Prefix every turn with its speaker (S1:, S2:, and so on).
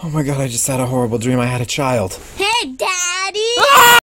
S1: Oh my god, I just had a horrible dream. I had a child.
S2: Hey,